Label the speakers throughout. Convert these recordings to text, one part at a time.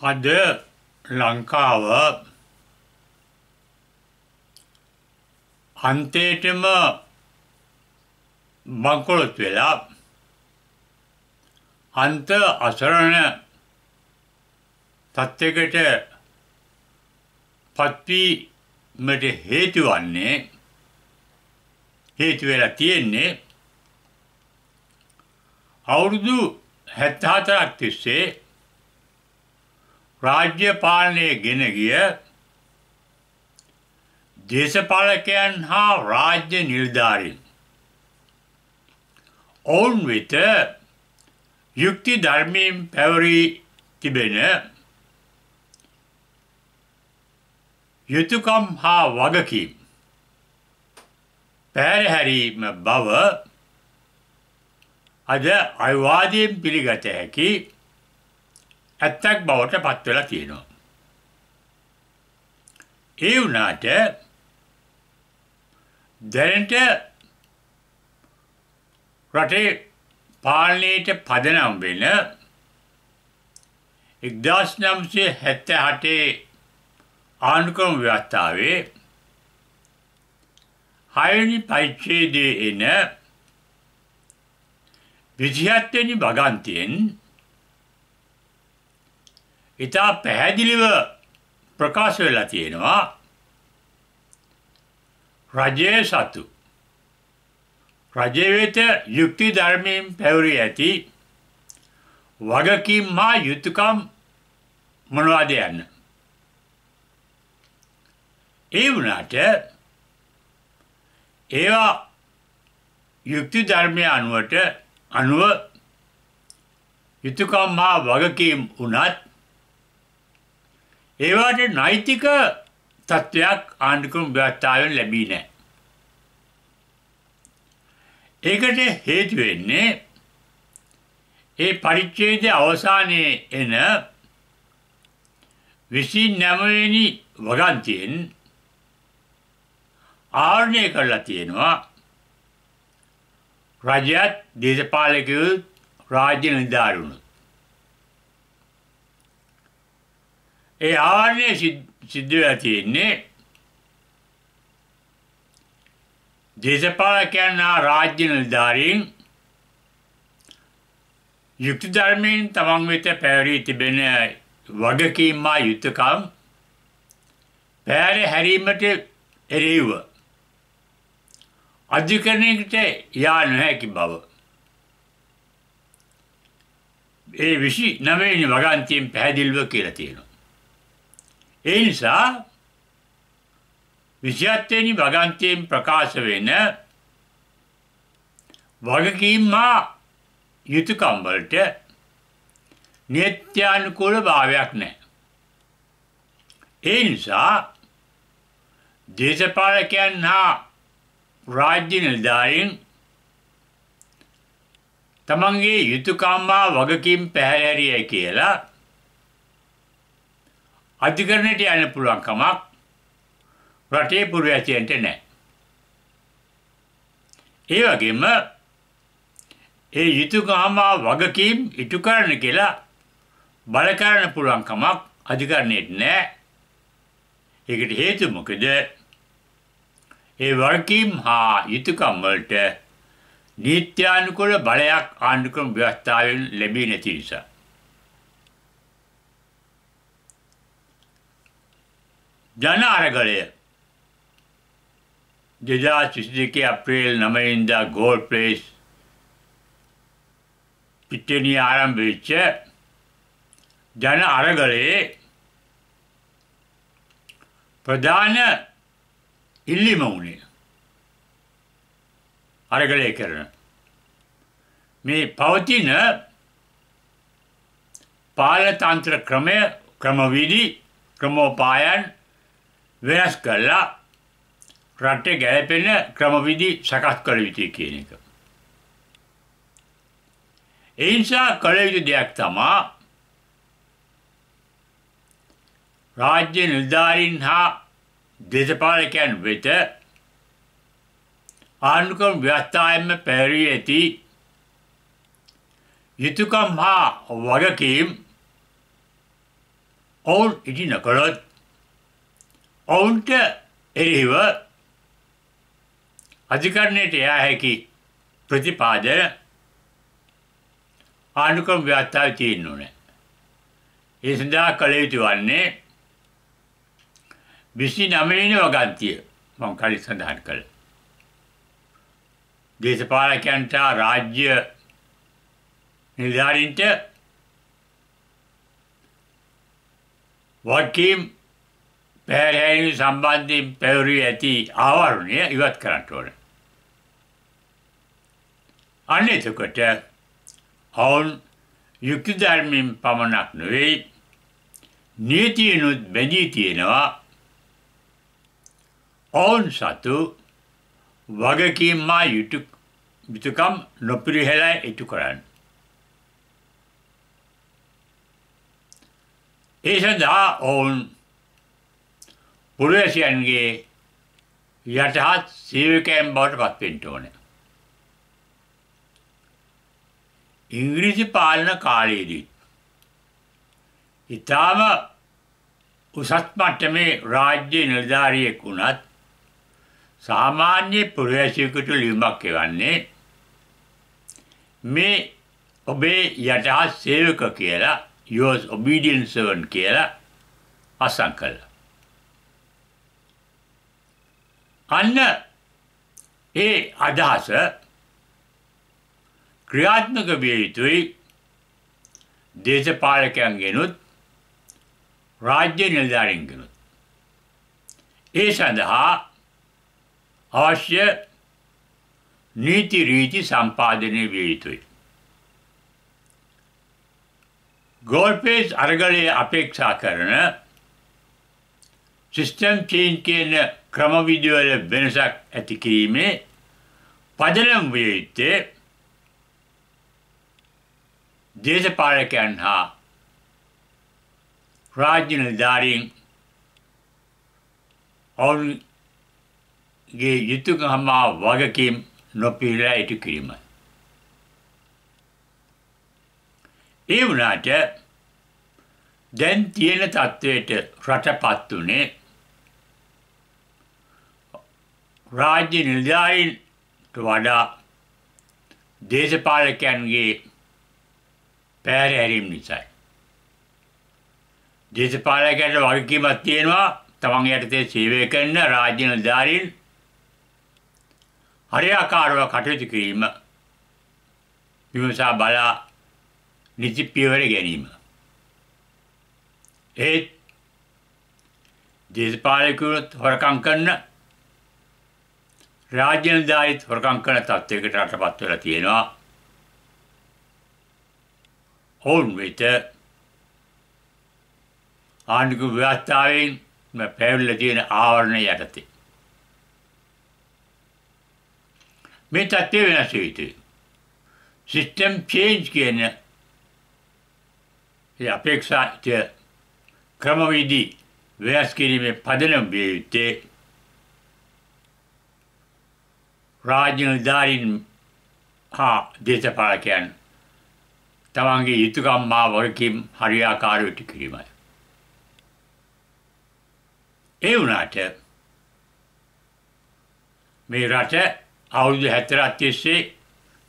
Speaker 1: අද ලංකාව අන්තයටම බංකොලොත් වෙලා අන්ත අසරණ තත්ත්වයකට පත්වීමට හේතු වන්නේ හේතු වෙලා තියෙන්නේ අවුරුදු 74ක් තිස්සේ රාජ්‍ය පාලනය ගෙන ගිය දේශපාලකයන් හා රාජ්‍ය නිලධාරීන්. ඔවුන් වෙත යුක්ති ධර්මයෙන් පැවරී තිබෙන යුතුකම් හා වගකීම් පැහැරහැරීම බව අද අයිවාදයෙන් පිළිගත හැකි ඇත්තක් බවට පත්වෙලා තියෙනවා. ඒ වුණාට දැනට රටේ පාලනයට පදනම් වෙන එක්දස් නම්සේ හැත්ත හටේ ආණුක්‍රම ව්‍යවස්ථාවේ හයනි පරිච්ඡේදයේ එන විසිහත්වනි භගන්තියෙන් ඉතා පැහැදිලිව ප්‍රකාශ වෙලා තියෙනවා රජය සතු රජය වෙත යුක්ති ධර්මයෙන් පැවරී ඇති වගකීම් මා යුතුකම් මොනවාද යන්න. ඒ වුණාට ඒවා යුක්ති ධර්මය අනුවට අනුව යුතුකම් මා වගකීම් වුණත් ඒවාට නෛතික තත්ත්වයක් ආණ්ඩුක්‍රම ව්‍යවස්ථාවෙන් ලැබී නැහැ. ඒකට හේතු වෙන්නේ ඒ පරිච්ඡේදයේ අවසානයේ එන 29 වෙනි වගන්තියෙන් ආවරණය කරලා තියෙනවා රජයත් දේශපාලකයෝ රාජ්‍ය නිලධාරීනුත් ඒ ආවරණය සිද්ධ වෙලා තියෙන්නේ දේශපාලකයන් හා රාජ්‍ය නිලධාරීන් යුක්ති ධර්මයෙන් තමන් වෙත පැවරී තිබෙන වගකීම් හා යුතුකම් පැහැර හැරීමට එරෙහිව අධිකරණයකට යා නොහැකි බව. ඒ විසි නවේනි වගන්තියෙන් පැහැදිල්ව කියලා තියෙනවා. ඒ නිසා විසිහත්වනි වගන්තයෙන් ප්‍රකාශ වෙන වගකීම් හා යුතුකම්වලට නිත්‍යානුකූල භාවයක් නැහැ. ඒ නිසා දේශපාලකයන් හා රාජ්‍ය නිලධාරීන් තමන්ගේ යුතුකම් හා වගකීම් පැහැහැරියයි කියලා අධිකරණයට යන්න පුළුවන් කමක් රටේ පුරවැසියන්ට නැහැ. ඒ වගේම ඒ යුතුයකම වගකීම් ඉටු කරන්න කියලා බල කරන්න පුළුවන් කමක් අධිකරණයට නැහැ. ඒකට හේතුව මොකද? ඒ වගකීම් හා යුතුයකම් වලට නීත්‍යානුකූල බලයක් ආණ්ඩුක්‍රම ව්‍යවස්ථාවෙන් ලැබී නැති නිසා. ජන අරගලය දෙදා සිසිදකේ අප්‍රේල් නමයින්දා ගෝල් ප්ලේස් පිට්ටනී ආරම්භ වෙච්ච ජන අරගලයේ ප්‍රධාන ඉල්ලිම වුණේ. අරගලය කරන. මේ පවතින පාලතන්ත්‍ර ක්‍රමය ක්‍රමවිදි ක්‍රමෝපායන් වෙනස් කරලා රටේ ගැලපෙන ක්‍රමවිදි සකස් කළ යුතුයි කියන එක. ඒ නිසා කළ යුතු දෙයක් තමා රාජ්‍ය නිලධාරීන් හා දේශපාලකයන් වෙත ආණ්ඩුක්‍රම ව්‍යවස්ථාවෙන්ම පැවරී ඇති යුතුකම් හා වගකීම් ඔවුන් ඉටි නොකළොත් ඔවුන්ට එරෙහිව අධිකරණයට යා හැකි ප්‍රතිපාදන ආණ්ඩුක්‍රම ව්‍යවස්ථාවේ තියෙන්න ඕනේ. ඒ සඳහා කළ යුතු වන්නේ විසි නමවෙනි වගන්තිය මම කලින් සඳහන් කළ. දේශපාලකයන්ට රාජ්‍ය නිලධාරීන්ට වකීම් පැහැරහැරි සම්බන්ධයෙන් පැවරී ඇති ආවරණය ඉවත් කරන්න ඕන. අන්න එතකොට ඔවුන් යුක්තිධර්මයෙන් පමණක් නොවෙයි නීතියනුත් බැඳී තියෙනවා ඔවුන් සතු වගකීම්මා යුතුකම් නොපිරිහෙලා ඉටු කරන්න. ඒ සඳහා ඔවුන් පුරවැසියන්ගේ යටහත් සේවකයන් බවට පත්වෙන්ට ඕන. ඉංග්‍රීසි පාලන කාලයේදී. ඉතාම උසස් මට්ටමේ රාජ්‍ය නිලධාරියෙක් වුණත් සාමාන්‍ය පුරවැසියෙකුට ලියුමක් එවන්නේ මේ ඔබේ යටහත් සේවක කියලා yours obedient servant කියලා අසං කළා. අන්න ඒ අදහස ක්‍රියාත්මක විය යුතුයි දේශපාලකයන්ගෙනුත් රාජ්‍ය නිලධාරීන්ගෙනුත්. ඒ සඳහා අවශ්‍ය නීති රීති සම්පාදනය විය යුතුයි. ගෝල්පේස් අරගලය අපේක්ෂා කරන සිිස්ටම් චේන් කියන ක්‍රමවිදිවල වෙනසක් ඇති කිරීමේ පදනම් විය යුත්තේ දේශපාලකයන් හා රාජ්‍ය නිලධාරීන් ඔවුන්ගේ යුතුකම් හා වගකීම් නොපිහිලා ඉටු කිරීම. ඒ වුණාට දැන් තියෙන තත්ත්වයට රටපත් වනේ රාජ්‍ය නිලධාරීන්ට වඩා දේශපාලකයන්ගේ පැහැර හැරීම් නිසයි. දේශපාලකයට වගකීමක් තියෙනවා තමන් යටතේ සේවය කරන රාජ්‍ය නිලධාරීන් හරියාකාරව කටයුතු කිරීම විමසා බලා නිසි පියවර ගැනීම. ඒත් දේශපාලකවරුත් හොරකම් කරන රාජ්‍ය නිලධාරීත් හොරකම් කරන තත්ත්වයකට රටපත් වෙලා තියෙනවා. ඔවුන් වෙත ආණ්ඩුක ව්‍යවස්ථාවෙන් පැවිල්ල තියෙන ආවරණය යටතේ. මේ තත්ත්වය වෙනස් යුතුයි. සිස්ටම් චේන්ජ් කියන අපේක්ෂාට ක්‍රමවිදි වෙනස් කිරීමේ පදනම් විය යුත්තේ රාජ්‍ය නිලධාරීන් හා දේශපාලකයන් තමන්ගේ යුතුකම් මා වගකීම් හරියාකාරව ඉටු කිරීමයි. ඒ වුණාට මේ රට අවුරුදු 70ක් තිස්සේ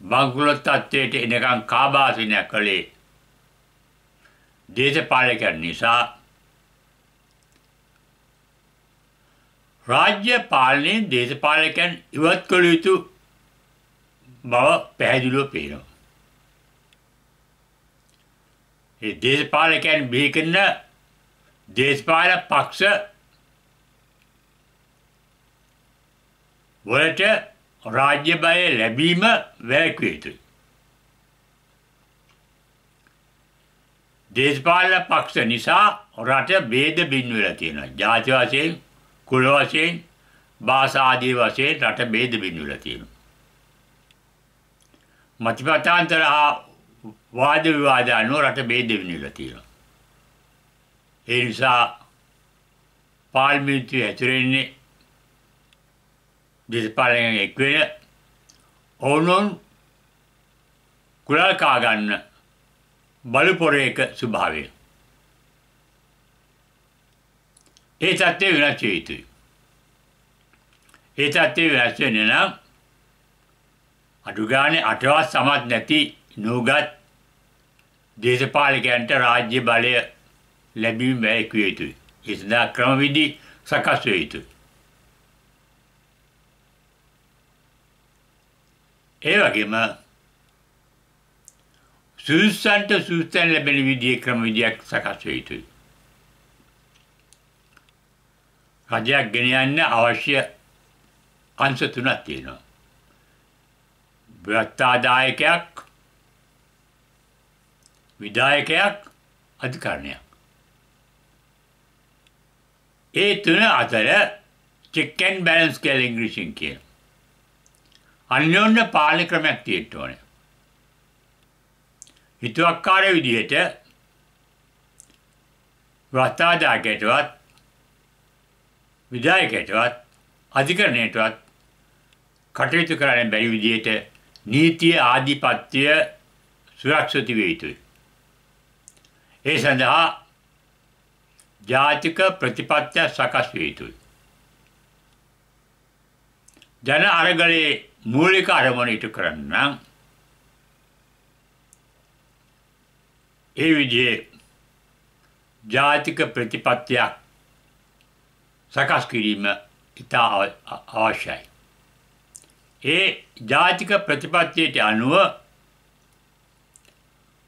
Speaker 1: බංගලොත් තත්ත්වයට එනකන් කාබාසිනය කළේ දේශපාලකයන් නිසා රාජ්‍ය පාලනයෙන් දේශපාලකයන් ඉවත් කළ යුතු බව පැහැදිලිව පේනවා. ඒ දේශපාලකයන් බිහි කරන දේශපාලන පක්ෂ වලට රාජ්‍ය බය ලැබීම වැළැක්විය යුතුයි. දේශපාලන පක්ෂ නිසා රට ભેද බිඳ වෙලා තියෙනවා. ජාති වශයෙන්, කුල වශයෙන්, භාෂා ආදී වශයෙන් රට ભેද බිඳ වෙලා තියෙනවා. මතිපතාන්තර හා වාද විවාද අනුව රට ભેද වෙලා තියෙනවා. ඒ නිසා පාර්ලිමේන්තුවේ ඇතුළේ දේශපාලනයෙන් එක් වෙන ඔවුනොන් කුලල් කා ගන්න බලු පොරේක ස්වභාවය. ඒ තත්ත්වය වෙනස් විය යුතුයි. ඒ තත්ත්වය වෙනස් වෙන්නේ නම් අඩු ගානේ අටවත් සමත් නැති නූගත් දේශපාලකයන්ට රාජ්‍ය බලය ලැබීම වැයකිය යුතුයි. ඒ සඳහා ක්‍රමවිධි සකස් විය යුතුයි. ඒ වගේම සුදුස්සන්ට සුදුස්සන් ලැබෙන විදිහේ ක්‍රම විදියක් සකස් විය යුතුයි. රජයක් ගෙන යන්න අවශ්‍ය අංශ තුනක් තියෙනවා. බ්‍රත්තාදායකයක් විදායකයක් අධිකරණයක්. ඒ තුන අතර චෙක් ඇන් බැලන්ස් කියලා ඉංග්‍රීසියෙන් කියන. අන්‍යෝන්‍ය පාලන ක්‍රමයක් තියෙන්න ඕනේ. හිතුවක්කාර විදිහට ව්‍රතාදායකයටවත් විදායකයටවත් අධිකරණයටවත් කටයුතු කරන්න බැරි විදිහට නීතිය ආධිපත්‍ය සුරක්ෂිත විය යුතුයි. ඒ සඳහා ජාතික ප්‍රතිපත්තිය සකස් විය යුතුයි. ජන අරගලේ මූලික අරමුණ ඉටු කරන්න ඒ විදිහේ ජාතික ප්‍රතිපත්තියක් සකස් කිරීම ඉතා අවශ්‍යයි. ඒ ජාතික ප්‍රතිපත්තියට අනුව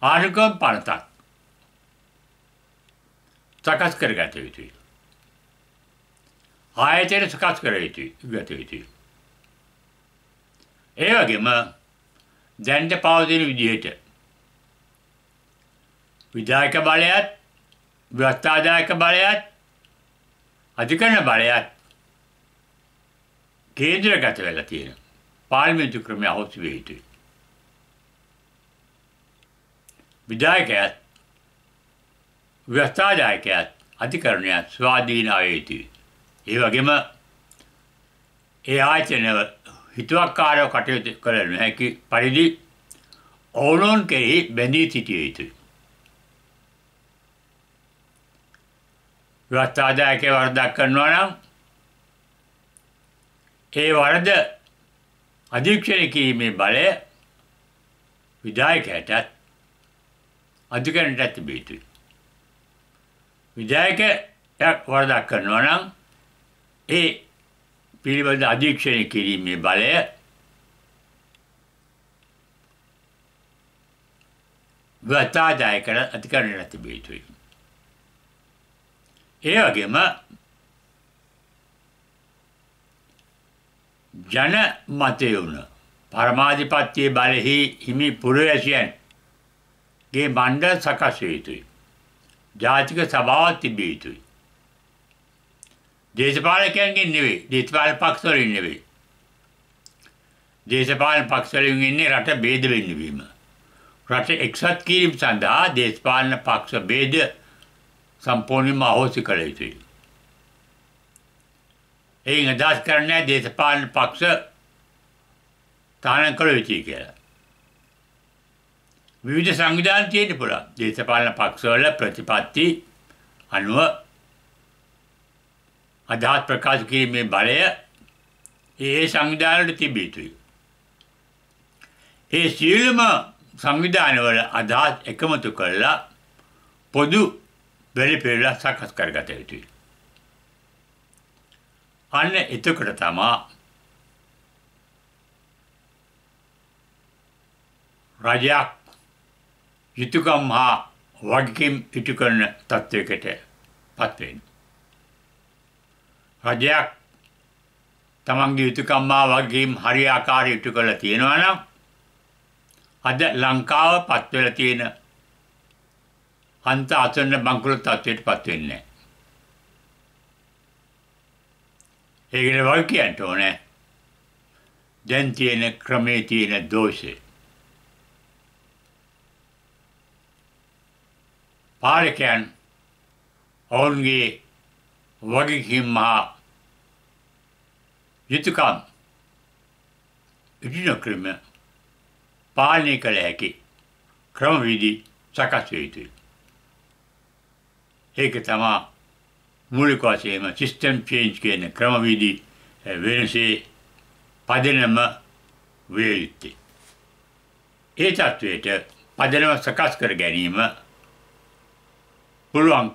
Speaker 1: ආණුකම් පනතක් සකස් කරගත යුතුයි. ආයතන සකස් කර යුතුයි ගත යුතුයි. ඒ වගේම දැන්ට පවතින විදිහට විධායක බලයත් ව්‍යවස්ථාදායක බලයත් අධිකරණ බලයත් කේන්ද්‍රගත වෙලා තියෙන පාර්ලිමේන්තු ක්‍රමය අවශ්‍ය විය යුතුයි. විධායකයත් ව්‍යවස්ථාදායකයත් අධිකරණයත් ස්වාධීන අය යුතුයි. ඒ වගේම ඒ ආයතනවල හිතුවක්කාරව කටයුතු කළ නොහැකි පරිදි ඔවුනොන් කෙරෙහි බැඳී සිටිය යුතුයි. ව්‍යවස්ථාදායකය වරදක් කරනවා නම් ඒ වරද අධීක්ෂණය කිරීමේ බලය විදායකයටත් අධිකරණයටත් තිබිය යුතුයි. විදායකයක් වරදක් කරනවා නම් ඒ පිළිබඳ අධීක්ෂණය කිරීමේ බලය ව්‍යවස්ථාදායකට අධිකරණයට තිබිය යුතුයි. ඒ වගේම ජන මතය වුණ පරමාධිපත්‍යයේ බලෙහි හිමි පුරවැසියන් ගේ මණ්ඩල සකස් විය යුතුයි. ජාතික සභාවක් තිබිය යුතුයි. දේශපාලකයන්ගෙන් නෙවෙයි දේශපාලන පක්ෂවලින් නෙවෙයි. දේශපාලන පක්ෂවලින් ඉන්නේ රට ભેද වෙන්නවීම. රට එක්සත් කිරීම සඳහා දේශපාලන පක්ෂ ભેද සම්පූර්ණයෙන්ම අහෝසි කළ යුතුයි. එයින් අදහස් කරන්නේ දේශපාලන පක්ෂ තහනම් කළ යුතුයි කියලා. විවිධ සංවිධාන තියෙන්න පුළුවන්. දේශපාලන පක්ෂවල ප්‍රතිපත්ති අනුව අදහස් ප්‍රකාශ කිරීමේ බලය ඒ සංවිධානවලට තිබිය යුතුයි. ඒ සියලුම සංවිධානවල අදහස් එකමතු කරලා පොදු වැඩි පිළිවෙලක් සකස් කරගත යුතුයි. අන්න එතකොට තමා රජයක් යුතුයකම් හා වගකීම් ඉටු කරන තත්වයකට පත් වෙන්නේ. රජයක් තමන්ගේ යුතුයකම් හා වගකීම් හරියාකාරව ඉටු කරලා තියෙනවා නම් අද ලංකාව පත් වෙලා තියෙන අන්ත අසන්න බංකුලොත් තත්ත්වයට පත් වෙන්නේ ඒකට වල් කියන්න ඕනේ. දැන් තියෙන ක්‍රමේ තියෙන දෝෂේ. පාලකයන් ඔවුන්ගේ වගකීම් හා යුතුයකම් ඉදින ක්‍රම පාලනය කළ හැකි ක්‍රමවිධි සකස් විය යුතුයි. ඒක තමා මූලික වශයෙන්ම සිස්ටම් චේන්ජ් කියන ක්‍රමවේදී වෙනසේ පදනම වේ යුත්තේ. ඒ තත්ත්වයට පදනම සකස් කර ගැනීම පුළුවන්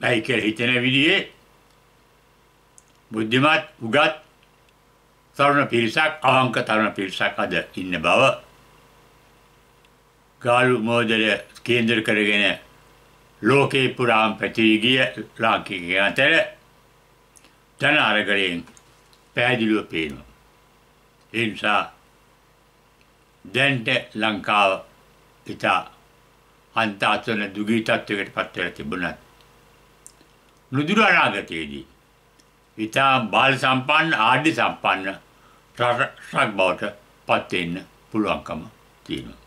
Speaker 1: ඇයි කියලා හිතන විදිහේ බුද්ධිමත් උගත් තරුණ පිරිසක් අවංක තරුණ පිරිසක් අද ඉන්න බව ගාලු මෝදල කේන්ද්‍ර කරගෙන ලෝකේ පුරාම පැතිරී ගිය ලාංකිකයන් අතර ධන අරගලයෙන් පැහැදිලිව පේනවා. ඒ නිසා දැන්ට ලංකාව ඉතා අන්තාත්වන දුගී තත්ත්වයකට පත්වල තිබුණත්. නුදුර අනාගතයේදී. ඉතා බාල සම්පන්න ආඩ්‍ය සම්පන්න රටක් බවට පත්වෙන්න පුළුවන්කම තියෙනවා.